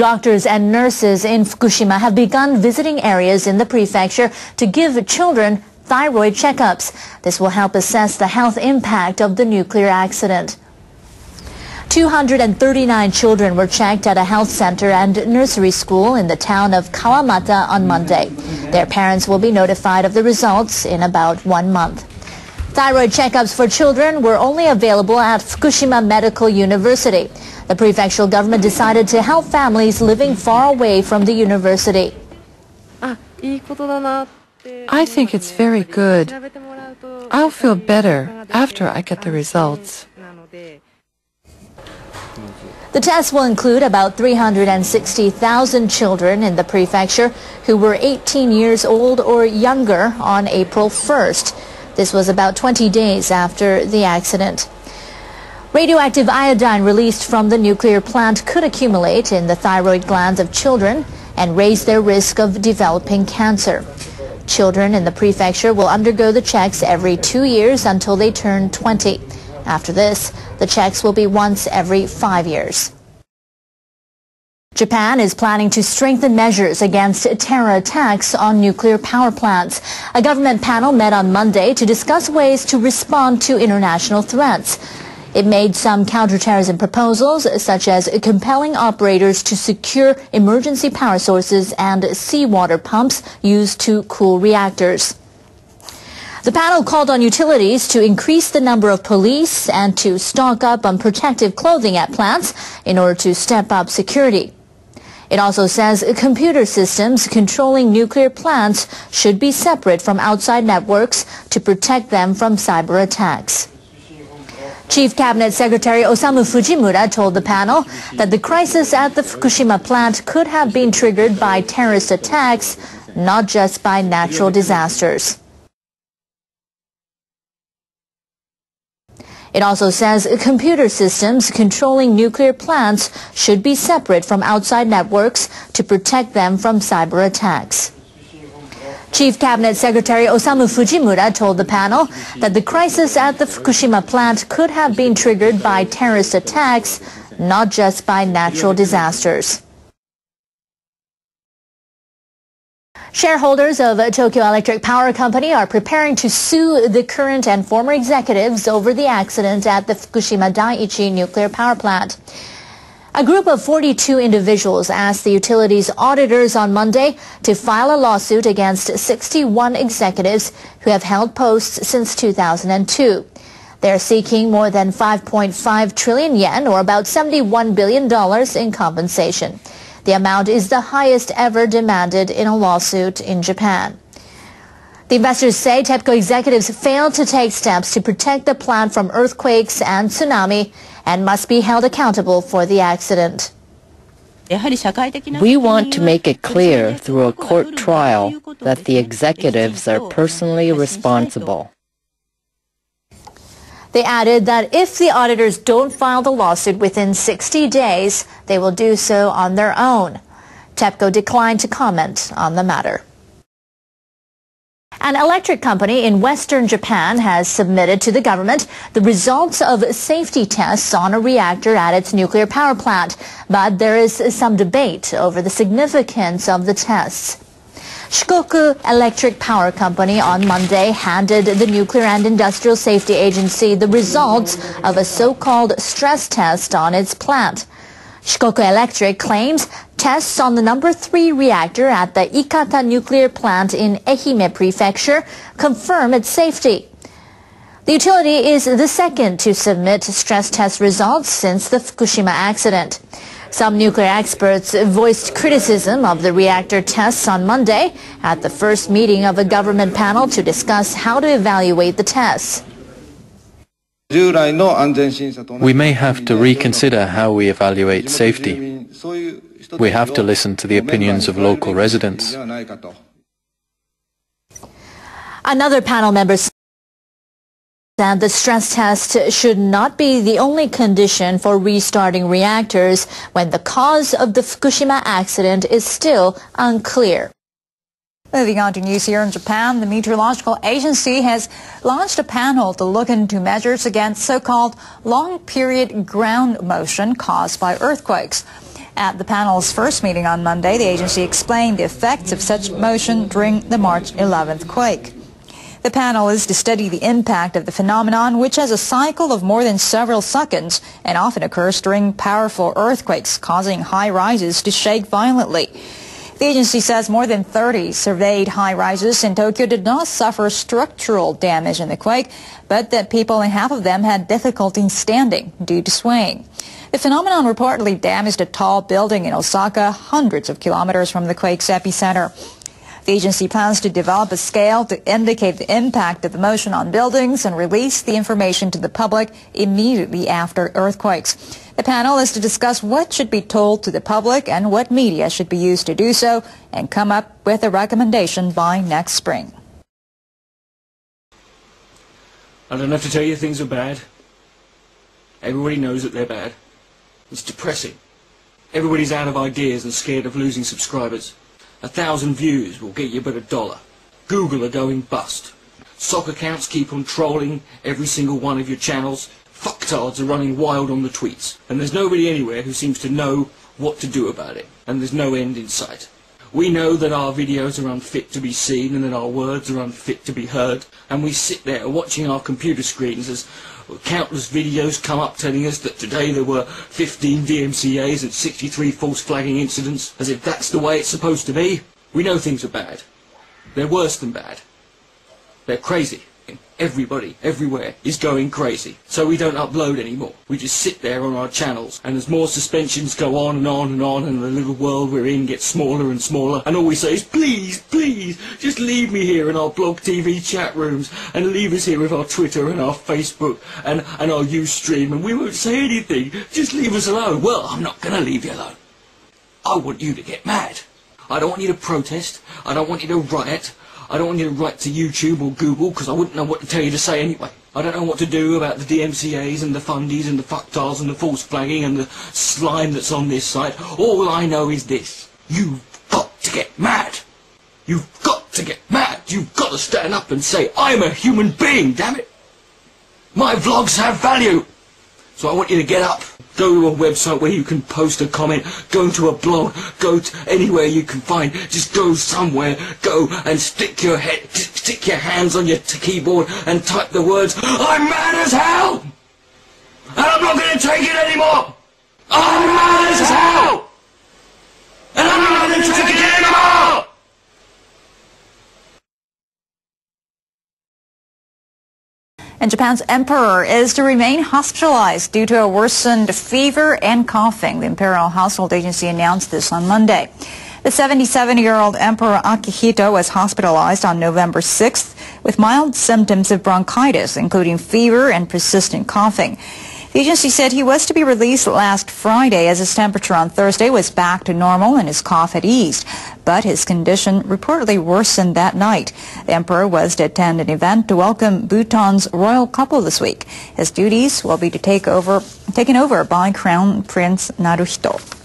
Doctors and nurses in Fukushima have begun visiting areas in the prefecture to give children thyroid checkups. This will help assess the health impact of the nuclear accident. 239 children were checked at a health center and nursery school in the town of Kawamata on Monday. Their parents will be notified of the results in about one month. Thyroid checkups for children were only available at Fukushima Medical University. The prefectural government decided to help families living far away from the university. I think it's very good. I'll feel better after I get the results. The test will include about 360,000 children in the prefecture who were 18 years old or younger on April 1st. This was about 20 days after the accident. Radioactive iodine released from the nuclear plant could accumulate in the thyroid glands of children and raise their risk of developing cancer. Children in the prefecture will undergo the checks every two years until they turn 20. After this, the checks will be once every five years. Japan is planning to strengthen measures against terror attacks on nuclear power plants. A government panel met on Monday to discuss ways to respond to international threats. It made some counterterrorism proposals, such as compelling operators to secure emergency power sources and seawater pumps used to cool reactors. The panel called on utilities to increase the number of police and to stock up on protective clothing at plants in order to step up security. It also says computer systems controlling nuclear plants should be separate from outside networks to protect them from cyber attacks. Chief Cabinet Secretary Osamu Fujimura told the panel that the crisis at the Fukushima plant could have been triggered by terrorist attacks, not just by natural disasters. It also says computer systems controlling nuclear plants should be separate from outside networks to protect them from cyber attacks. Chief Cabinet Secretary Osamu Fujimura told the panel that the crisis at the Fukushima plant could have been triggered by terrorist attacks, not just by natural disasters. Shareholders of Tokyo Electric Power Company are preparing to sue the current and former executives over the accident at the Fukushima Daiichi nuclear power plant. A group of 42 individuals asked the utilities auditors on Monday to file a lawsuit against 61 executives who have held posts since 2002. They're seeking more than 5.5 trillion yen, or about $71 billion in compensation. The amount is the highest ever demanded in a lawsuit in Japan. The investors say TEPCO executives failed to take steps to protect the plant from earthquakes and tsunami and must be held accountable for the accident. We want to make it clear through a court trial that the executives are personally responsible. They added that if the auditors don't file the lawsuit within 60 days, they will do so on their own. TEPCO declined to comment on the matter. An electric company in western Japan has submitted to the government the results of safety tests on a reactor at its nuclear power plant, but there is some debate over the significance of the tests. Shikoku Electric Power Company on Monday handed the Nuclear and Industrial Safety Agency the results of a so-called stress test on its plant. Shikoku Electric claims tests on the number 3 reactor at the Ikata nuclear plant in Ehime Prefecture confirm its safety. The utility is the second to submit stress test results since the Fukushima accident. Some nuclear experts voiced criticism of the reactor tests on Monday at the first meeting of a government panel to discuss how to evaluate the tests. We may have to reconsider how we evaluate safety. We have to listen to the opinions of local residents. Another panel member said that the stress test should not be the only condition for restarting reactors when the cause of the Fukushima accident is still unclear. Moving on to news here in Japan, the Meteorological Agency has launched a panel to look into measures against so-called long-period ground motion caused by earthquakes. At the panel's first meeting on Monday, the agency explained the effects of such motion during the March 11th quake. The panel is to study the impact of the phenomenon, which has a cycle of more than several seconds and often occurs during powerful earthquakes, causing high rises to shake violently. The agency says more than 30 surveyed high rises in Tokyo did not suffer structural damage in the quake, but that people in half of them had difficulty standing due to swaying. The phenomenon reportedly damaged a tall building in Osaka, hundreds of kilometers from the quake's epicenter. The agency plans to develop a scale to indicate the impact of the motion on buildings and release the information to the public immediately after earthquakes. The panel is to discuss what should be told to the public and what media should be used to do so and come up with a recommendation by next spring. I don't have to tell you things are bad. Everybody knows that they're bad. It's depressing. Everybody's out of ideas and scared of losing subscribers. A thousand views will get you but a dollar. Google are going bust. Sock accounts keep on trolling every single one of your channels. Fucktards are running wild on the tweets. And there's nobody anywhere who seems to know what to do about it. And there's no end in sight. We know that our videos are unfit to be seen and that our words are unfit to be heard. And we sit there watching our computer screens as countless videos come up telling us that today there were 15 DMCAs and 63 false flagging incidents, as if that's the way it's supposed to be. We know things are bad. They're worse than bad. They're crazy. Everybody, everywhere, is going crazy. So we don't upload anymore. We just sit there on our channels, and as more suspensions go on and on and on, and the little world we're in gets smaller and smaller, and all we say is, please, please, just leave me here in our blog TV chat rooms, and leave us here with our Twitter and our Facebook and, and our Ustream, and we won't say anything. Just leave us alone. Well, I'm not going to leave you alone. I want you to get mad. I don't want you to protest. I don't want you to riot. I don't want you to write to YouTube or Google because I wouldn't know what to tell you to say anyway. I don't know what to do about the DMCAs and the fundies and the fucktards and the false flagging and the slime that's on this site. All I know is this. You've got to get mad. You've got to get mad. You've got to stand up and say, I'm a human being, damn it. My vlogs have value. So I want you to get up, go to a website where you can post a comment, go to a blog, go to anywhere you can find, just go somewhere, go and stick your head, stick your hands on your keyboard and type the words, I'm mad as hell! And I'm not going to take it anymore! I'm mad as hell! And I'm not going to take it anymore! And Japan's emperor is to remain hospitalized due to a worsened fever and coughing. The Imperial Household Agency announced this on Monday. The 77-year-old Emperor Akihito was hospitalized on November 6th with mild symptoms of bronchitis, including fever and persistent coughing. The agency said he was to be released last Friday as his temperature on Thursday was back to normal and his cough had eased. But his condition reportedly worsened that night. The emperor was to attend an event to welcome Bhutan's royal couple this week. His duties will be to take over, taken over by Crown Prince Naruhito.